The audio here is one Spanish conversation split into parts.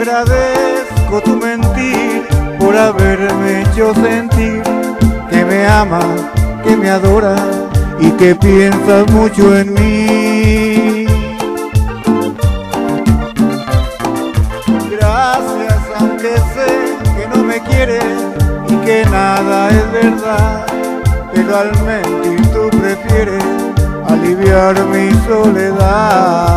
agradezco tu mentir por haberme hecho sentir que me ama, que me adora y que piensas mucho en mí. Gracias aunque sé que no me quieres y que nada es verdad, pero al mentir tú prefieres aliviar mi soledad.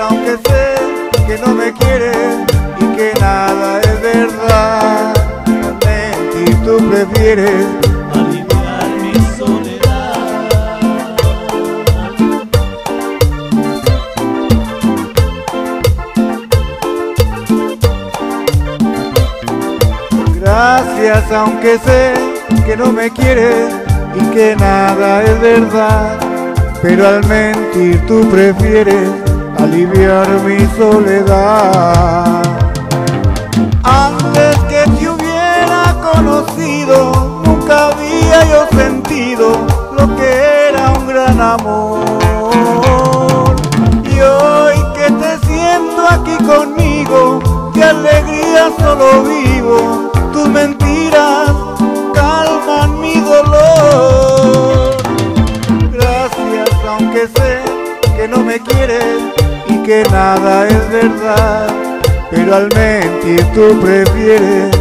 Gracias aunque sé que no me quieres y que nada es verdad. Mentir tú prefieres aliviar mi soledad. Gracias aunque sé que no me quieres y que nada es verdad, pero al mentir tú prefieres aliviar mi soledad. Antes que te hubiera conocido, nunca había yo sentido lo que era un gran amor. Y hoy que te siento aquí conmigo, de alegría solo vivo, tus mentiras calman mi dolor. Gracias aunque sé que no me quieres que nada es verdad, pero al mentir tú prefieres